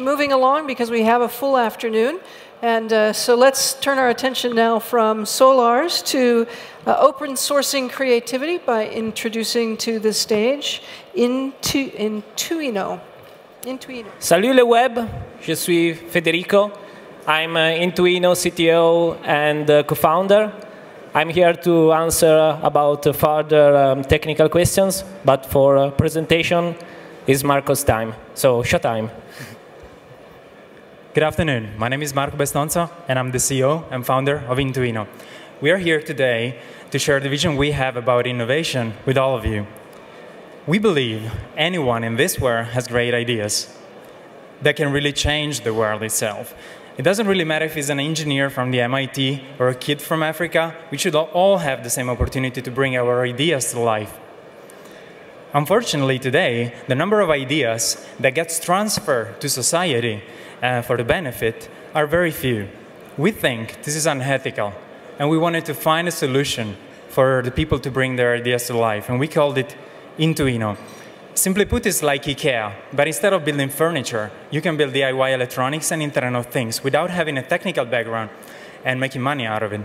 moving along because we have a full afternoon. And uh, so let's turn our attention now from Solars to uh, open sourcing creativity by introducing to the stage Intu Intoino. Intoino. Salut le web, je suis Federico. I'm uh, Intoino CTO and uh, co-founder. I'm here to answer about further um, technical questions, but for uh, presentation is Marco's time. So, show time. Good afternoon. My name is Marco Bestonzo, and I'm the CEO and founder of Intoino. We are here today to share the vision we have about innovation with all of you. We believe anyone in this world has great ideas that can really change the world itself. It doesn't really matter if he's an engineer from the MIT or a kid from Africa, we should all have the same opportunity to bring our ideas to life. Unfortunately, today, the number of ideas that gets transferred to society uh, for the benefit are very few. We think this is unethical, and we wanted to find a solution for the people to bring their ideas to life, and we called it Intoino. Simply put, it's like IKEA, but instead of building furniture, you can build DIY electronics and Internet of Things without having a technical background and making money out of it.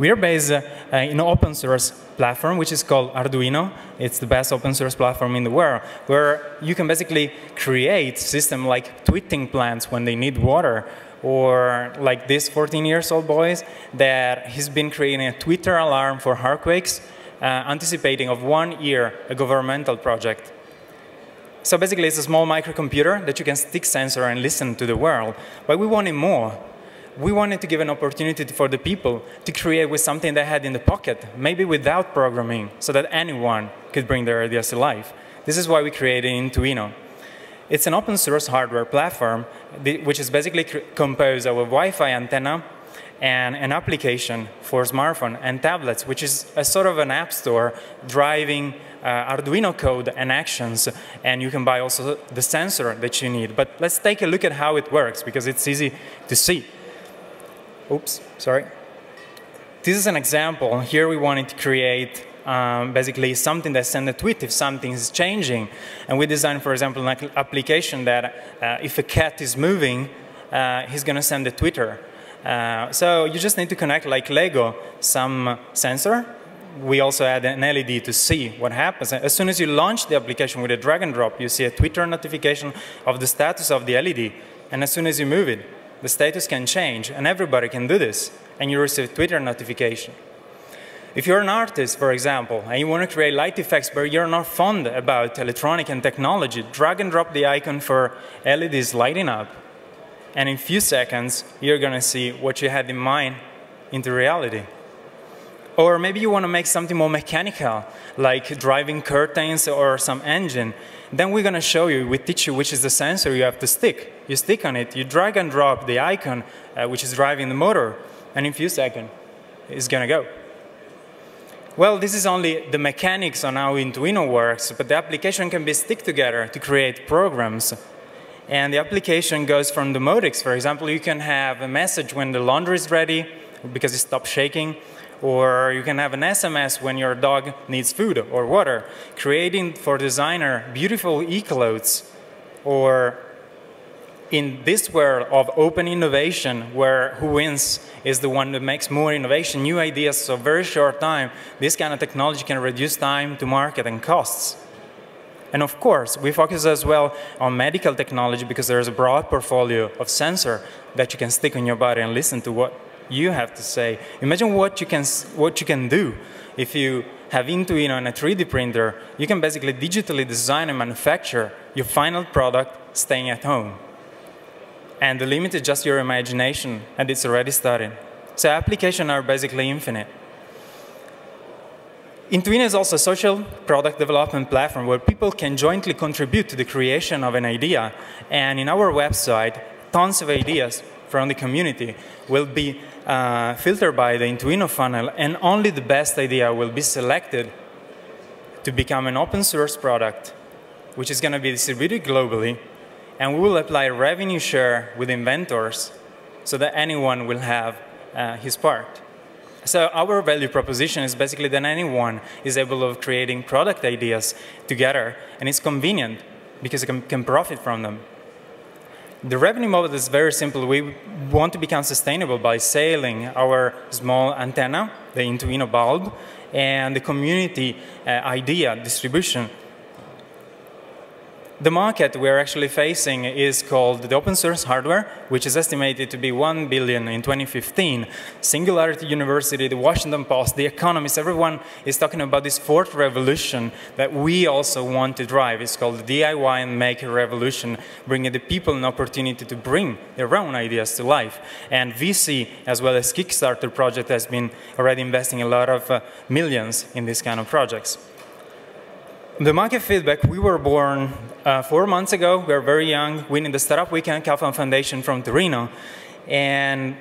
We are based uh, in an open source platform, which is called Arduino. It's the best open source platform in the world, where you can basically create systems like tweeting plants when they need water, or like this 14 years old boy that he's been creating a Twitter alarm for earthquakes uh, anticipating of one year a governmental project. So basically, it's a small microcomputer that you can stick sensor and listen to the world. But we wanted more. We wanted to give an opportunity for the people to create with something they had in the pocket, maybe without programming, so that anyone could bring their ideas to life. This is why we created Intoino. It's an open source hardware platform, which is basically composed of a Wi-Fi antenna, and an application for smartphone and tablets, which is a sort of an app store driving uh, Arduino code and actions, and you can buy also the sensor that you need. But let's take a look at how it works, because it's easy to see. Oops, sorry. This is an example. Here we wanted to create um, basically something that sends a tweet if something is changing. And we designed, for example, an application that uh, if a cat is moving, uh, he's going to send a Twitter. Uh, so you just need to connect, like Lego, some sensor. We also add an LED to see what happens. As soon as you launch the application with a drag and drop, you see a Twitter notification of the status of the LED. And as soon as you move it, the status can change, and everybody can do this, and you receive Twitter notification. If you're an artist, for example, and you want to create light effects, but you're not fond about electronic and technology, drag and drop the icon for LEDs lighting up, and in few seconds, you're going to see what you had in mind into reality. Or maybe you want to make something more mechanical, like driving curtains or some engine. Then we're going to show you, we teach you which is the sensor you have to stick. You stick on it, you drag and drop the icon, uh, which is driving the motor, and in a few seconds, it's going to go. Well, this is only the mechanics on how Intoino works, but the application can be stick together to create programs and the application goes from domotics. For example, you can have a message when the laundry is ready because it stops shaking, or you can have an SMS when your dog needs food or water, creating for designer beautiful e-clothes, or in this world of open innovation, where who wins is the one that makes more innovation, new ideas, so very short time, this kind of technology can reduce time to market and costs. And of course, we focus as well on medical technology because there's a broad portfolio of sensor that you can stick on your body and listen to what you have to say. Imagine what you can, what you can do if you have Intoino and a 3D printer. You can basically digitally design and manufacture your final product staying at home. And the limit is just your imagination, and it's already starting. So applications are basically infinite. Intoino is also a social product development platform where people can jointly contribute to the creation of an idea. And in our website, tons of ideas from the community will be uh, filtered by the Intoino funnel, and only the best idea will be selected to become an open source product, which is going to be distributed globally. And we will apply revenue share with inventors so that anyone will have uh, his part. So our value proposition is basically that anyone is able of creating product ideas together, and it's convenient because you can, can profit from them. The revenue model is very simple. We want to become sustainable by selling our small antenna, the Intoino bulb, and the community uh, idea distribution the market we're actually facing is called the open source hardware, which is estimated to be 1 billion in 2015. Singularity University, the Washington Post, the Economist, everyone is talking about this fourth revolution that we also want to drive. It's called the DIY and maker revolution, bringing the people an opportunity to bring their own ideas to life. And VC, as well as Kickstarter project, has been already investing a lot of uh, millions in these kind of projects. The market feedback, we were born uh, four months ago. We are very young, winning the Startup Weekend Kauffman Foundation from Torino. And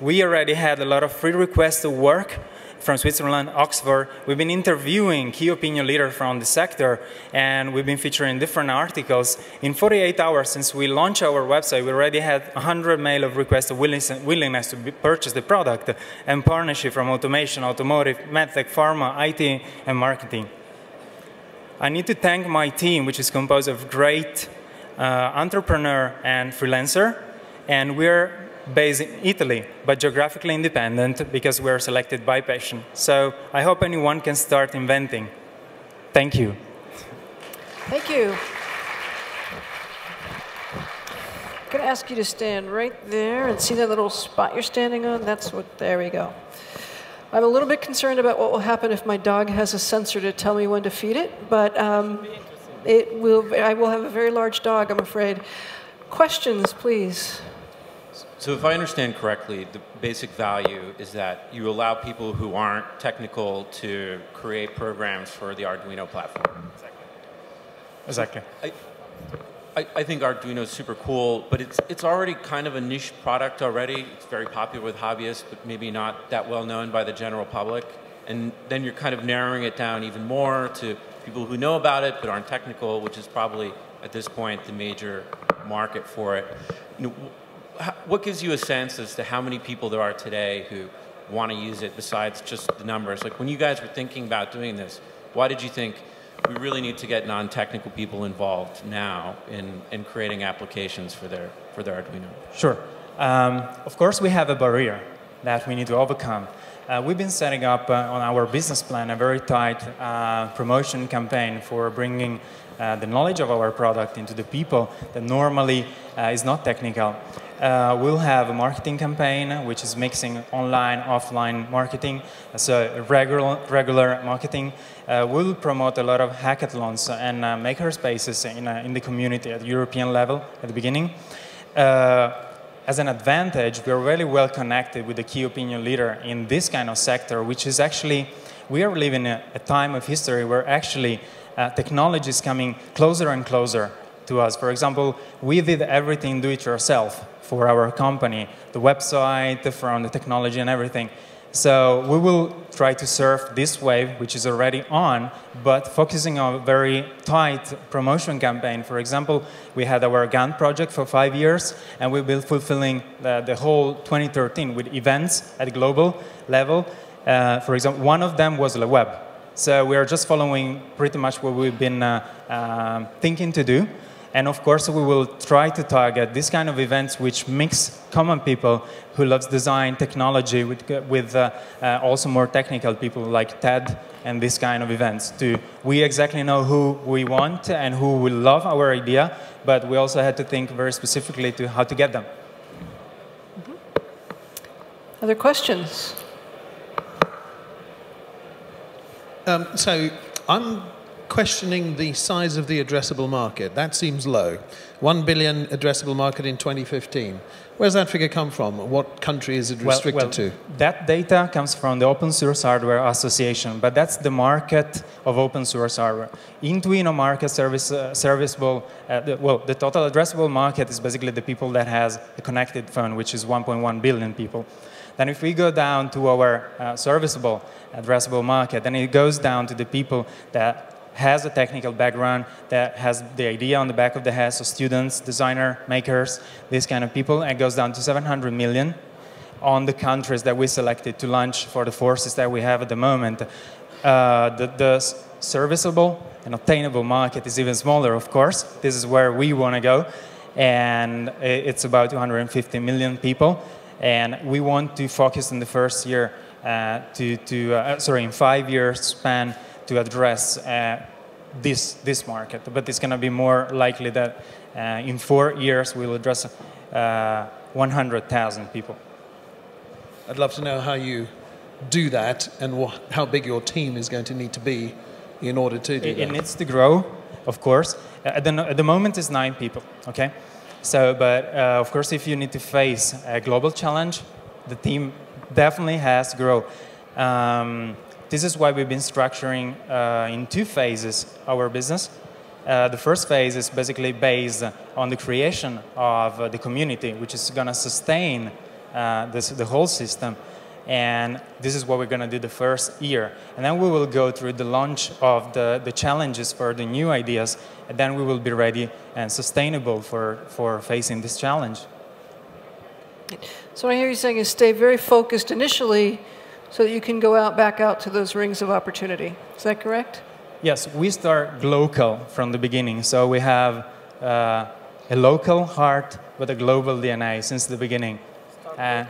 we already had a lot of free requests to work from Switzerland, Oxford. We've been interviewing key opinion leaders from the sector, and we've been featuring different articles. In 48 hours since we launched our website, we already had 100 mail of requests of willingness to purchase the product, and partnership from automation, automotive, medtech, pharma, IT, and marketing. I need to thank my team, which is composed of great uh, entrepreneur and freelancer, and we're based in Italy, but geographically independent because we're selected by passion. So I hope anyone can start inventing. Thank you. Thank you. I'm going to ask you to stand right there and see that little spot you're standing on? That's what, there we go. I'm a little bit concerned about what will happen if my dog has a sensor to tell me when to feed it, but um, it will, I will have a very large dog, I'm afraid. Questions, please. So if I understand correctly, the basic value is that you allow people who aren't technical to create programs for the Arduino platform. Exactly. Exactly. I, I, I, think Arduino is super cool, but it's, it's already kind of a niche product already. It's very popular with hobbyists, but maybe not that well known by the general public. And then you're kind of narrowing it down even more to people who know about it but aren't technical, which is probably at this point the major market for it. You know, what gives you a sense as to how many people there are today who want to use it besides just the numbers? Like when you guys were thinking about doing this, why did you think we really need to get non-technical people involved now in, in creating applications for their, for their Arduino. Sure. Um, of course, we have a barrier that we need to overcome. Uh, we've been setting up uh, on our business plan a very tight uh, promotion campaign for bringing uh, the knowledge of our product into the people that normally uh, is not technical. Uh, we'll have a marketing campaign which is mixing online, offline marketing, so regular, regular marketing. We'll promote a lot of hackathons and uh, maker spaces in, in the community at European level at the beginning. Uh, as an advantage, we're really well connected with the key opinion leader in this kind of sector, which is actually, we are living a, a time of history where actually uh, technology is coming closer and closer to us. For example, we did everything do it yourself for our company, the website, from the technology and everything. So we will try to surf this wave, which is already on, but focusing on a very tight promotion campaign. For example, we had our Gantt project for five years, and we've been fulfilling the, the whole 2013 with events at global level. Uh, for example, one of them was the web. So we are just following pretty much what we've been uh, uh, thinking to do. And of course, we will try to target this kind of events which mix common people who loves design, technology, with, with uh, uh, also more technical people like TED and this kind of events. To, we exactly know who we want and who will love our idea, but we also had to think very specifically to how to get them. Mm -hmm. Other questions? Um, so I'm questioning the size of the addressable market. That seems low. One billion addressable market in 2015. Where's that figure come from? What country is it restricted well, well, to? That data comes from the Open Source Hardware Association, but that's the market of open source hardware. Intoino market service, uh, serviceable, uh, the, well, the total addressable market is basically the people that has a connected phone, which is 1.1 billion people. Then if we go down to our uh, serviceable addressable market, then it goes down to the people that has a technical background, that has the idea on the back of the head, so students, designer, makers, these kind of people, and goes down to 700 million on the countries that we selected to launch for the forces that we have at the moment. Uh, the, the serviceable and obtainable market is even smaller, of course. This is where we want to go. and it's about 250 million people. And we want to focus in the first year uh, to, to uh, sorry, in five years span to address uh, this, this market. But it's going to be more likely that uh, in four years we'll address uh, 100,000 people. I'd love to know how you do that and wh- how big your team is going to need to be in order to do it, that. It needs to grow, of course. At the, at the moment, it's nine people, okay? So, but uh, of course, if you need to face a global challenge, the team definitely has to grow. Um, this is why we've been structuring uh, in two phases our business. Uh, the first phase is basically based on the creation of uh, the community, which is going to sustain uh, this, the whole system. And this is what we're going to do the first year. And then we will go through the launch of the, the challenges for the new ideas. And then we will be ready and sustainable for, for facing this challenge. So what I hear you saying is stay very focused initially so that you can go out back out to those rings of opportunity. Is that correct? Yes, we start local from the beginning. So we have uh, a local heart with a global DNA since the beginning. Uh,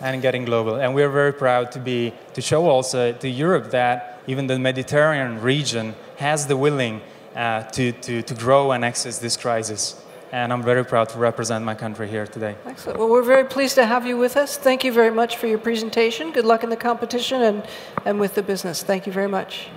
and getting global. And we're very proud to be to show also to Europe that even the Mediterranean region has the willing uh, to, to, to grow and access this crisis. And I'm very proud to represent my country here today. Excellent. Well, we're very pleased to have you with us. Thank you very much for your presentation. Good luck in the competition and, and with the business. Thank you very much.